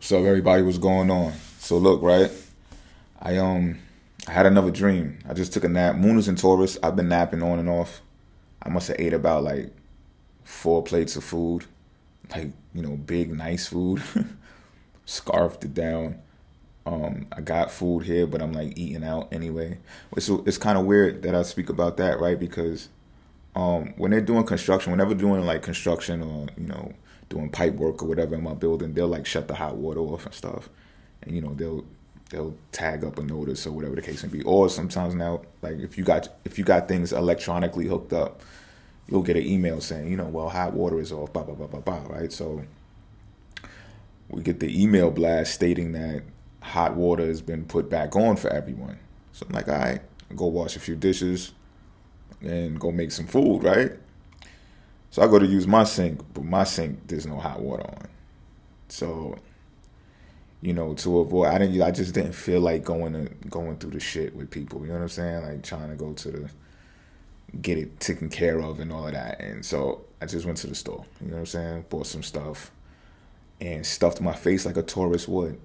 So everybody was going on. So look, right? I um I had another dream. I just took a nap. Moon is in Taurus. I've been napping on and off. I must have ate about like four plates of food. Like, you know, big nice food. Scarfed it down. Um, I got food here, but I'm like eating out anyway. It's it's kind of weird that I speak about that, right? Because um, when they're doing construction, whenever doing like construction or you know doing pipe work or whatever in my building, they'll like shut the hot water off and stuff, and you know they'll they'll tag up a notice or whatever the case may be. Or sometimes now, like if you got if you got things electronically hooked up, you'll get an email saying, you know, well, hot water is off, blah blah blah blah blah, right? So we get the email blast stating that hot water has been put back on for everyone. So I'm like, all right, go wash a few dishes and go make some food, right? So I go to use my sink, but my sink there's no hot water on. So, you know, to avoid I didn't I just didn't feel like going to going through the shit with people. You know what I'm saying? Like trying to go to the get it taken care of and all of that. And so I just went to the store. You know what I'm saying? Bought some stuff and stuffed my face like a Taurus would.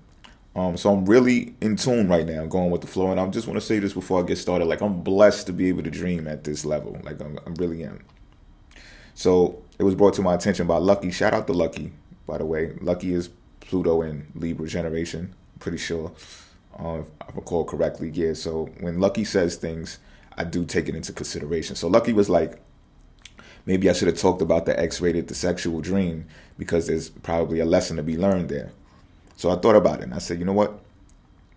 Um, so I'm really in tune right now, going with the flow. And I just want to say this before I get started. Like I'm blessed to be able to dream at this level. Like I'm, I really am. So it was brought to my attention by Lucky. Shout out to Lucky, by the way. Lucky is Pluto and Libra generation. I'm pretty sure, uh, if I recall correctly. Yeah. So when Lucky says things, I do take it into consideration. So Lucky was like, maybe I should have talked about the X-rated, the sexual dream, because there's probably a lesson to be learned there. So I thought about it and I said, you know what?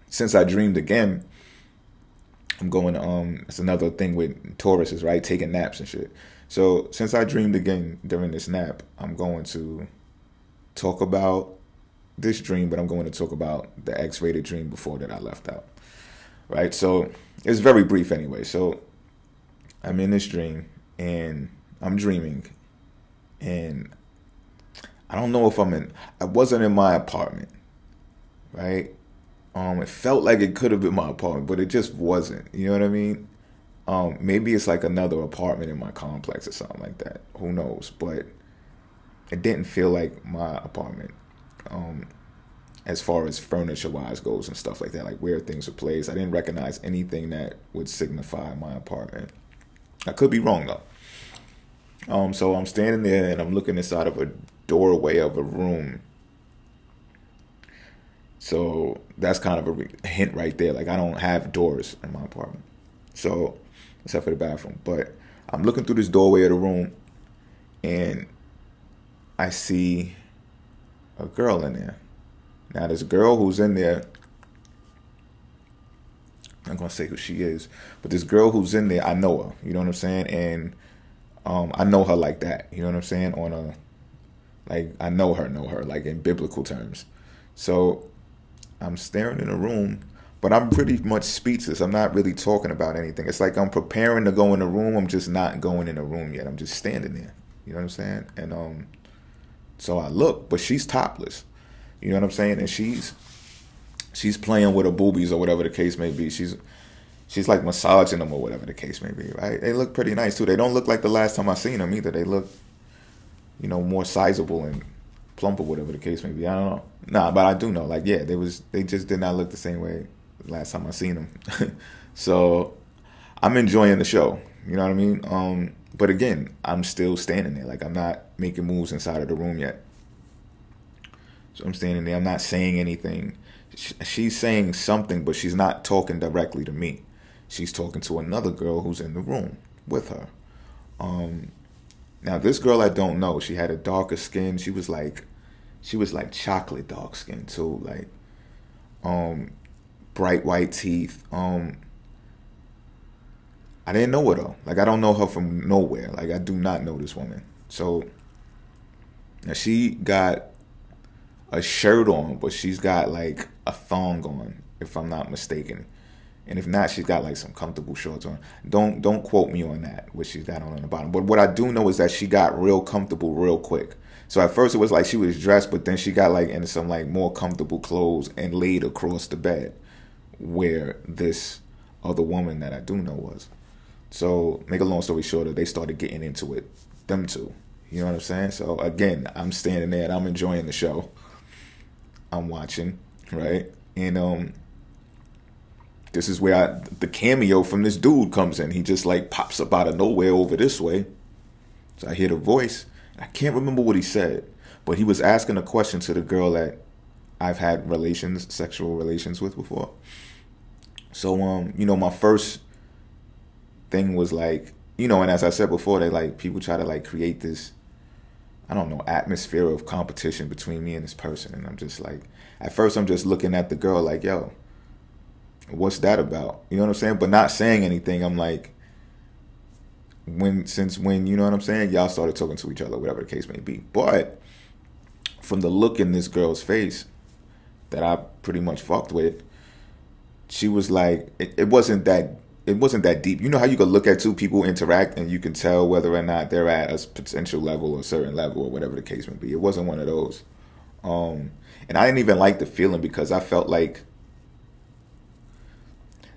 Since I dreamed again, I'm going um it's another thing with Tauruses, right? Taking naps and shit. So since I dreamed again during this nap, I'm going to talk about this dream, but I'm going to talk about the X-rated dream before that I left out. Right? So it's very brief anyway. So I'm in this dream and I'm dreaming and I don't know if I'm in I wasn't in my apartment. Right? Um it felt like it could have been my apartment, but it just wasn't. You know what I mean? Um, maybe it's like another apartment in my complex or something like that. Who knows? But it didn't feel like my apartment. Um, as far as furniture wise goes and stuff like that, like where things are placed. I didn't recognize anything that would signify my apartment. I could be wrong though. Um, so I'm standing there and I'm looking inside of a doorway of a room. So that's kind of a hint right there. Like I don't have doors in my apartment. So except for the bathroom. But I'm looking through this doorway of the room and I see a girl in there. Now, this girl who's in there, I'm not gonna say who she is, but this girl who's in there, I know her. You know what I'm saying? And um, I know her like that. You know what I'm saying? On a like, I know her, know her, like in biblical terms. So I'm staring in a room but I'm pretty much speechless. I'm not really talking about anything. It's like I'm preparing to go in the room. I'm just not going in the room yet. I'm just standing there. You know what I'm saying? And um, so I look, but she's topless. You know what I'm saying? And she's she's playing with her boobies or whatever the case may be. She's she's like massaging them or whatever the case may be. Right? They look pretty nice too. They don't look like the last time I seen them either. They look, you know, more sizable and plump or whatever the case may be. I don't know. Nah, but I do know. Like, yeah, they was they just did not look the same way last time I seen him. so I'm enjoying the show. You know what I mean? Um, but again, I'm still standing there. Like I'm not making moves inside of the room yet. So I'm standing there. I'm not saying anything. She's saying something, but she's not talking directly to me. She's talking to another girl who's in the room with her. Um, now this girl I don't know. She had a darker skin. She was like, she was like chocolate dark skin too. Like, um, bright white teeth. Um, I didn't know her though. Like I don't know her from nowhere. Like I do not know this woman. So now she got a shirt on, but she's got like a thong on, if I'm not mistaken. And if not, she's got like some comfortable shorts on. Don't don't quote me on that, what she's got on on the bottom. But what I do know is that she got real comfortable real quick. So at first it was like she was dressed, but then she got like into some like more comfortable clothes and laid across the bed where this other woman that I do know was. So, make a long story shorter, they started getting into it, them two. You know what I'm saying? So again, I'm standing there and I'm enjoying the show. I'm watching, right? And um this is where I, the cameo from this dude comes in. He just like pops up out of nowhere over this way. So I hear the voice. I can't remember what he said, but he was asking a question to the girl that I've had relations, sexual relations with before. So um, you know, my first thing was like, you know, and as I said before, they like people try to like create this I don't know, atmosphere of competition between me and this person. And I'm just like, at first, I'm just looking at the girl like, yo, what's that about? You know what I'm saying? But not saying anything. I'm like, when, since when, you know what I'm saying? Y'all started talking to each other, whatever the case may be. But from the look in this girl's face that I pretty much fucked with, she was like, it, it wasn't that it wasn't that deep. You know how you could look at two people interact and you can tell whether or not they're at a potential level or certain level or whatever the case may be. It wasn't one of those. Um, and I didn't even like the feeling because I felt like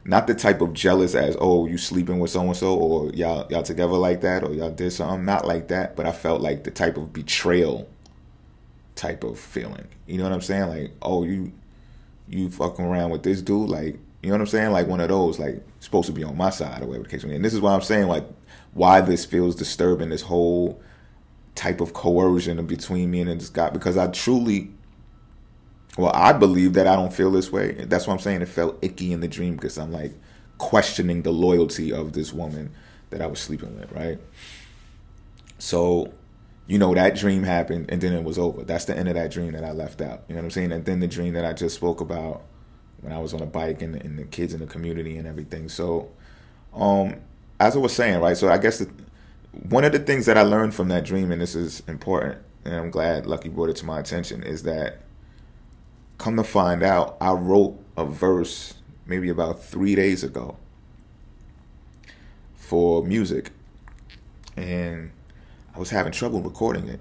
not the type of jealous as oh you sleeping with so and so or y'all y'all together like that or y'all did something not like that but I felt like the type of betrayal type of feeling you know what I'm saying like oh you you fucking around with this dude like you know what I'm saying? Like one of those, like supposed to be on my side or whatever the case may be. And this is why I'm saying, like, why this feels disturbing, this whole type of coercion between me and this guy, because I truly, well, I believe that I don't feel this way. That's why I'm saying it felt icky in the dream because I'm like questioning the loyalty of this woman that I was sleeping with, right? So, you know, that dream happened and then it was over. That's the end of that dream that I left out. You know what I'm saying? And then the dream that I just spoke about when I was on a bike and, and the kids in the community and everything. So, um, as I was saying, right. So I guess the, one of the things that I learned from that dream, and this is important, and I'm glad Lucky brought it to my attention, is that come to find out, I wrote a verse maybe about three days ago for music, and I was having trouble recording it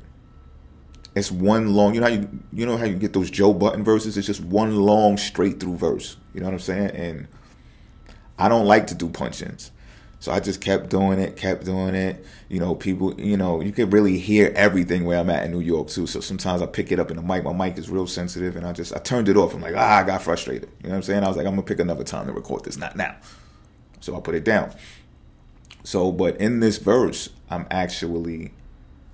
it's one long. You know how you you know how you get those Joe Budden verses. It's just one long straight through verse. You know what I'm saying? And I don't like to do punch-ins. So I just kept doing it, kept doing it. You know, people, you know, you can really hear everything where I'm at in New York too. So sometimes I pick it up in the mic. My mic is real sensitive, and I just I turned it off. I'm like, ah, I got frustrated. You know what I'm saying? I was like, I'm gonna pick another time to record this, not now. So I put it down. So, but in this verse, I'm actually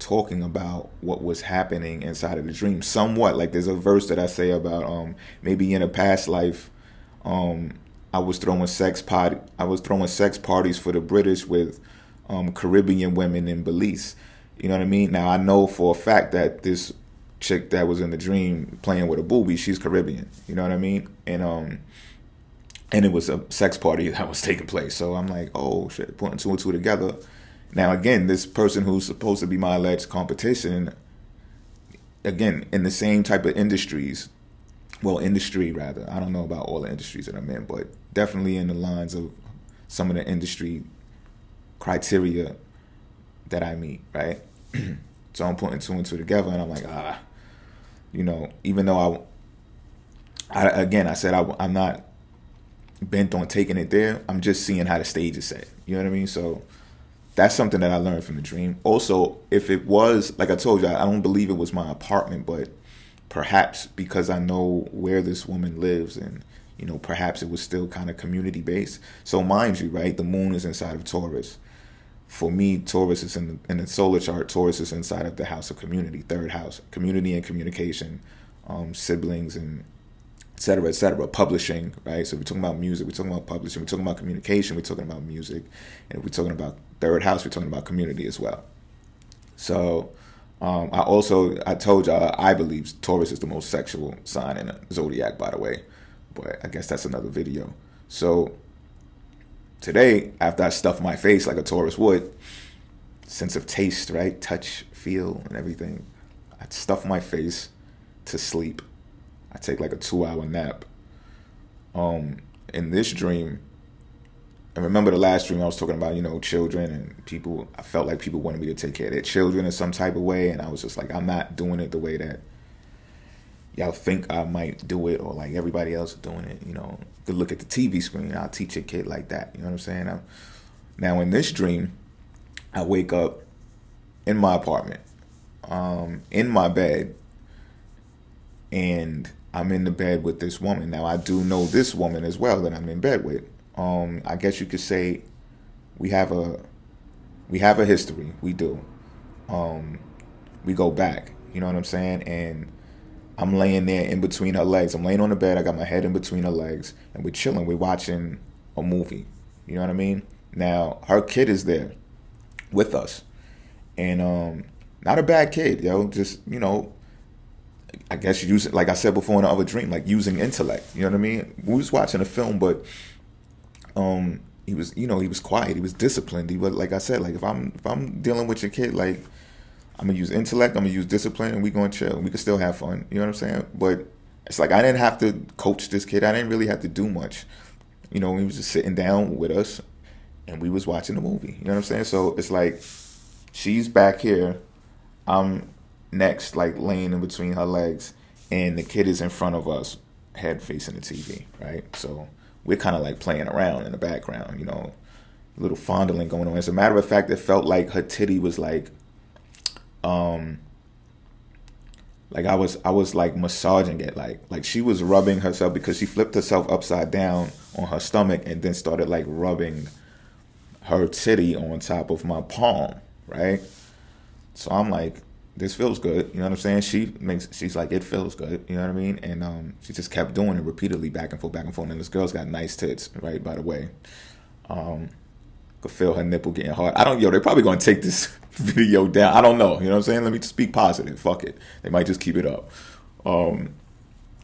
talking about what was happening inside of the dream somewhat. Like there's a verse that i say about um maybe in a past life um i was throwing sex party i was throwing sex parties for the british with um caribbean women in belize. You know what i mean? Now i know for a fact that this chick that was in the dream playing with a booby she's caribbean. You know what i mean? And um and it was a sex party that was taking place. So i'm like oh shit putting two and two together now, again, this person who's supposed to be my alleged competition, again, in the same type of industries, well, industry rather. I don't know about all the industries that I'm in, but definitely in the lines of some of the industry criteria that I meet, right? so I'm putting two and two together, and I'm like, ah, you know, even though I, I again, I said I, I'm not bent on taking it there. I'm just seeing how the stage is set. You know what I mean? So that's something that I learned from the dream. Also, if it was like I told you, I don't believe it was my apartment, but perhaps because I know where this woman lives and you know perhaps it was still kind of community based. So mind you, right, the moon is inside of Taurus. For me, Taurus is in the, in the solar chart. Taurus is inside of the house of community, third house, community and communication, um, siblings and et cetera, et cetera. Publishing, right? So we're talking about music, we're talking about publishing, we're talking about communication, we're talking about music, and we're talking about third house, we're talking about community as well. So um, I also I told y'all I believe Taurus is the most sexual sign in zodiac, by the way, but I guess that's another video. So today, after I stuffed my face like a Taurus would, sense of taste, right, touch, feel, and everything, I stuff my face to sleep I take like a two hour nap. Um, in this dream, I remember the last dream I was talking about, you know, children and people. I felt like people wanted me to take care of their children in some type of way, and I was just like, I'm not doing it the way that y'all think I might do it, or like everybody else is doing it. You know, to look at the TV screen, I'll teach a kid like that. You know what I'm saying? I'm, now, in this dream, I wake up in my apartment, um, in my bed, and I'm in the bed with this woman. Now I do know this woman as well that I'm in bed with. Um, I guess you could say we have a we have a history. We do. Um, we go back. You know what I'm saying? And I'm laying there in between her legs. I'm laying on the bed. I got my head in between her legs, and we're chilling. We're watching a movie. You know what I mean? Now her kid is there with us, and um, not a bad kid, yo. Just you know, I guess you use it like I said before in the other dream, like using intellect. You know what I mean? We was watching a film, but um, he was you know he was quiet. He was disciplined. He was like I said, like if I'm if I'm dealing with your kid, like I'm gonna use intellect, I'm gonna use discipline, and we gonna chill. We can still have fun. You know what I'm saying? But it's like I didn't have to coach this kid. I didn't really have to do much. You know, he was just sitting down with us, and we was watching the movie. You know what I'm saying? So it's like she's back here, I'm next, like laying in between her legs, and the kid is in front of us, head facing the TV. Right? So we're kind of like playing around in the background. You know, little fondling going on. As a matter of fact, it felt like her titty was like um like I was I was like massaging it like like she was rubbing herself because she flipped herself upside down on her stomach and then started like rubbing her titty on top of my palm, right? So I'm like, this feels good, you know what I'm saying? She makes she's like, it feels good, you know what I mean? And um she just kept doing it repeatedly back and forth, back and forth. And this girl's got nice tits, right, by the way. Um could feel her nipple getting hard. I don't yo, they're probably gonna take this video down. I don't know. You know what I'm saying? Let me speak positive. Fuck it. They might just keep it up. Um,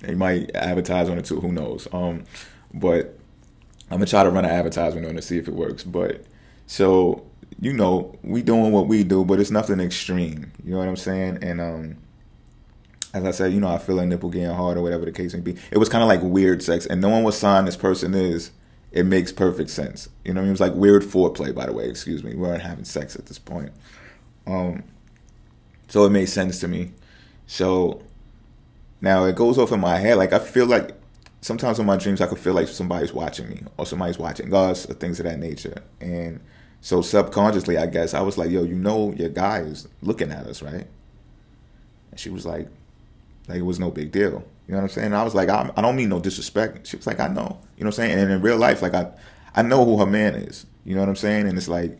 they might advertise on it too. Who knows? Um, but I'm gonna try to run an advertisement on it to see if it works. But so you know, we doing what we do, but it's nothing extreme. You know what I'm saying? And um, as I said, you know, I feel a nipple getting hard or whatever the case may be. It was kind of like weird sex, and knowing what sign this person is, it makes perfect sense. You know, I mean? it was like weird foreplay. By the way, excuse me, we weren't having sex at this point. Um, so it made sense to me. So now it goes off in my head. Like I feel like sometimes in my dreams I could feel like somebody's watching me or somebody's watching us or things of that nature. And so subconsciously, I guess I was like, "Yo, you know, your guy is looking at us, right?" And she was like, "Like it was no big deal." You know what I'm saying? And I was like, I, I don't mean no disrespect. She was like, I know. You know what I'm saying? And in real life, like I, I know who her man is. You know what I'm saying? And it's like,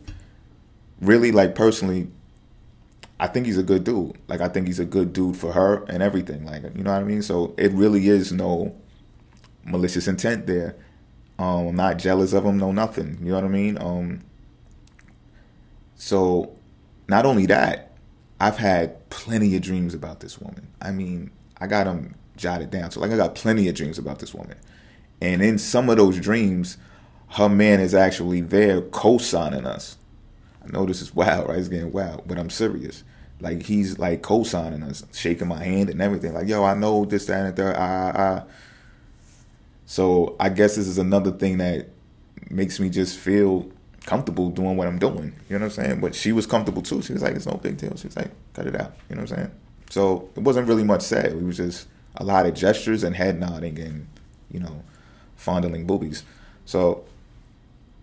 really, like personally, I think he's a good dude. Like I think he's a good dude for her and everything. Like you know what I mean. So it really is no malicious intent there. Um, I'm not jealous of him, no nothing. You know what I mean. Um, so not only that, I've had plenty of dreams about this woman. I mean, I got them jotted down. So like I got plenty of dreams about this woman, and in some of those dreams, her man is actually there co-signing us. I know this is wild, right? It's getting wild, but I'm serious. Like he's like co-signing us, shaking my hand and everything. Like, yo, I know this, that, and third. I, I. So I guess this is another thing that makes me just feel comfortable doing what I'm doing. You know what I'm saying? But she was comfortable too. She was like, it's no big deal. She was like, cut it out. You know what I'm saying? So it wasn't really much said. We was just a lot of gestures and head nodding and, you know, fondling boobies. So,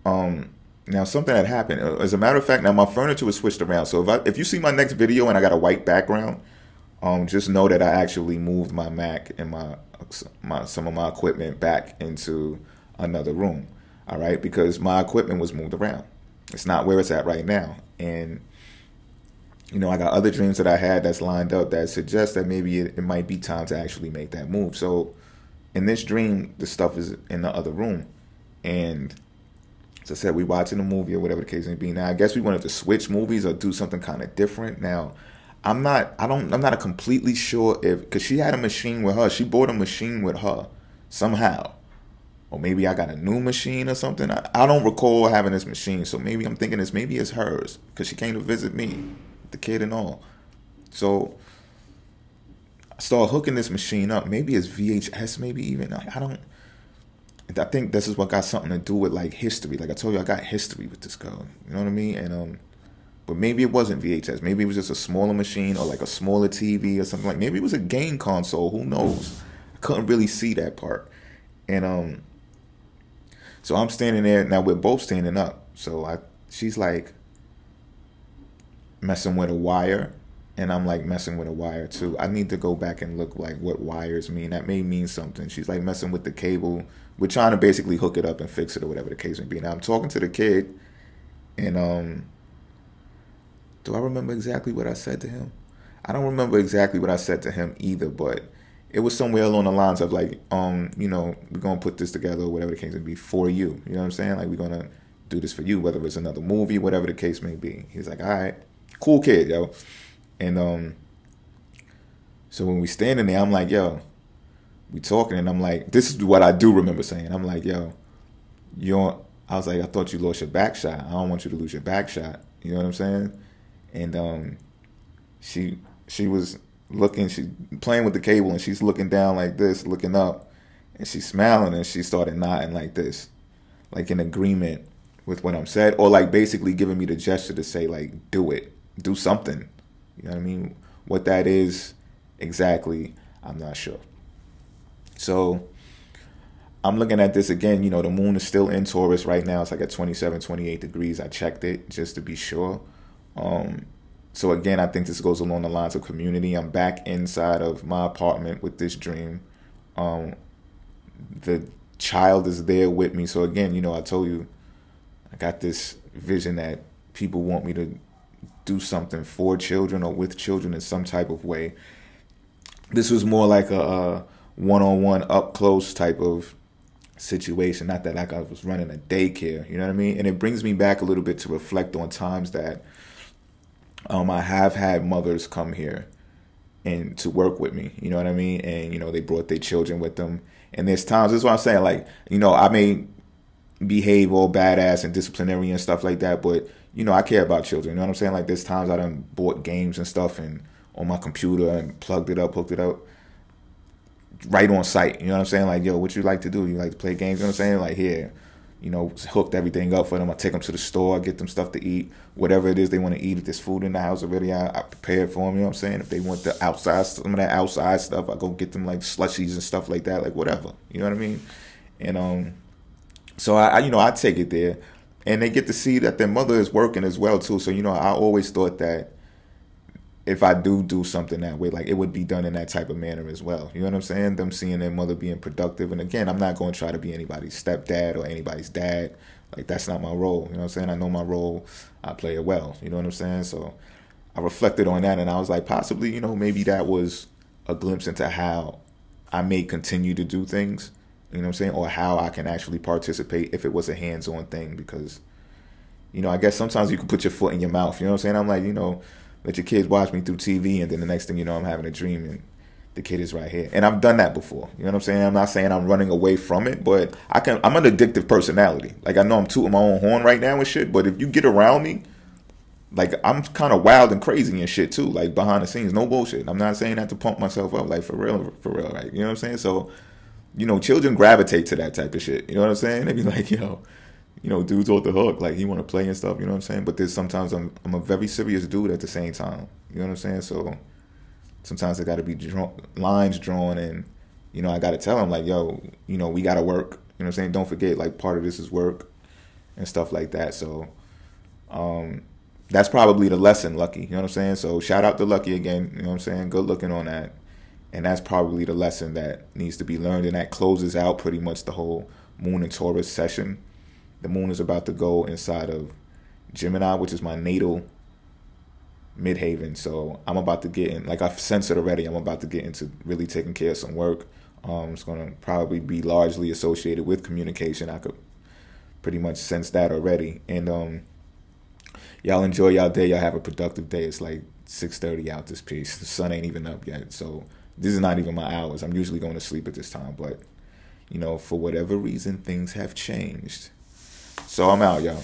um, now something had happened. Uh, as a matter of fact, now my furniture was switched around. So if I, if you see my next video and I got a white background, um, just know that I actually moved my Mac and my my some of my equipment back into another room. All right, because my equipment was moved around. It's not where it's at right now, and you know I got other dreams that I had that's lined up that suggest that maybe it, it might be time to actually make that move. So in this dream, the stuff is in the other room, and as I said, we watching a movie or whatever the case may be. Now, I guess we wanted to switch movies or do something kind of different. Now, I'm not, I don't, I'm not completely sure if, because she had a machine with her. She bought a machine with her somehow. Or maybe I got a new machine or something. I, I don't recall having this machine. So maybe I'm thinking this, maybe it's hers because she came to visit me, the kid and all. So I start hooking this machine up. Maybe it's VHS, maybe even. I, I don't, I think this is what got something to do with like history. Like I told you, I got history with this girl. You know what I mean? And um, but maybe it wasn't VHS. Maybe it was just a smaller machine or like a smaller TV or something like. Maybe it was a game console. Who knows? I couldn't really see that part. And um, so I'm standing there now. We're both standing up. So I, she's like messing with a wire, and I'm like messing with a wire too. I need to go back and look like what wires mean. That may mean something. She's like messing with the cable. We're trying to basically hook it up and fix it or whatever the case may be. Now I'm talking to the kid, and um, do I remember exactly what I said to him? I don't remember exactly what I said to him either, but it was somewhere along the lines of like, um, you know, we're gonna put this together whatever the case may be for you. You know what I'm saying? Like we're gonna do this for you, whether it's another movie, whatever the case may be. He's like, all right, cool kid, yo. And um, so when we standing there, I'm like, yo, we talking, and I'm like, this is what I do remember saying. I'm like, yo, you don't. I was like, I thought you lost your back shot. I don't want you to lose your back shot. You know what I'm saying? And um, she she was looking, she playing with the cable, and she's looking down like this, looking up, and she's smiling, and she started nodding like this, like in agreement with what I'm said, or like basically giving me the gesture to say like, do it, do something. You know what I mean? What that is exactly, I'm not sure. So I'm looking at this again. You know, the moon is still in Taurus right now. It's like at 27, 28 degrees. I checked it just to be sure. Um, so again, I think this goes along the lines of community. I'm back inside of my apartment with this dream. Um, the child is there with me. So again, you know, I told you, I got this vision that people want me to do something for children or with children in some type of way. This was more like a, one-on-one, up close type of situation. Not that like I was running a daycare, you know what I mean? And it brings me back a little bit to reflect on times that um, I have had mothers come here and to work with me, you know what I mean? And you know they brought their children with them. And there's times. This is what I'm saying. Like you know, I may behave all badass and disciplinary and stuff like that, but you know, I care about children. You know what I'm saying? Like there's times I done bought games and stuff and on my computer and plugged it up, hooked it up right on site. You know what I'm saying? Like, yo, what you like to do? You like to play games? You know what I'm saying? Like here, you know, hooked everything up for them. I take them to the store, I get them stuff to eat, whatever it is they want to eat. If there's food in the house already, I, I prepare it for them. You know what I'm saying? If they want the outside, some of that outside stuff, I go get them like slushies and stuff like that, like whatever. You know what I mean? And um, so I, I you know, I take it there and they get to see that their mother is working as well too. So you know, I always thought that if I do do something that way, like it would be done in that type of manner as well. You know what I'm saying? Them seeing their mother being productive, and again, I'm not going to try to be anybody's stepdad or anybody's dad. Like that's not my role. You know what I'm saying? I know my role. I play it well. You know what I'm saying? So I reflected on that, and I was like, possibly, you know, maybe that was a glimpse into how I may continue to do things you know what I'm saying? Or how I can actually participate if it was a hands on thing because, you know, I guess sometimes you can put your foot in your mouth. You know what I'm saying? I'm like, you know, let your kids watch me through TV and then the next thing you know, I'm having a dream and the kid is right here. And I've done that before. You know what I'm saying? I'm not saying I'm running away from it, but I can I'm an addictive personality. Like I know I'm tooting my own horn right now and shit, but if you get around me, like I'm kind of wild and crazy and shit too, like behind the scenes, no bullshit. I'm not saying that to pump myself up, like for real, for real, right? You know what I'm saying? So you know, children gravitate to that type of shit. You know what I'm saying? They be like, yo, you know, dude's off the hook, like he want to play and stuff. You know what I'm saying? But there's sometimes I'm I'm a very serious dude at the same time. You know what I'm saying? So sometimes I got to be lines drawn, and you know I got to tell him like, yo, you know, we got to work. You know what I'm saying? Don't forget, like part of this is work and stuff like that. So um, that's probably the lesson, Lucky. You know what I'm saying? So shout out to Lucky again. You know what I'm saying? Good looking on that and that's probably the lesson that needs to be learned and that closes out pretty much the whole moon and taurus session the moon is about to go inside of gemini which is my natal midheaven so i'm about to get in like i've sensed it already. I'm about to get into really taking care of some work. Um, it's going to probably be largely associated with communication. I could pretty much sense that already. And um, y'all enjoy y'all day. Y'all have a productive day. It's like 6.30 out this piece. The sun ain't even up yet. So this is not even my hours. I'm usually going to sleep at this time, but you know, for whatever reason, things have changed. So I'm out, y'all.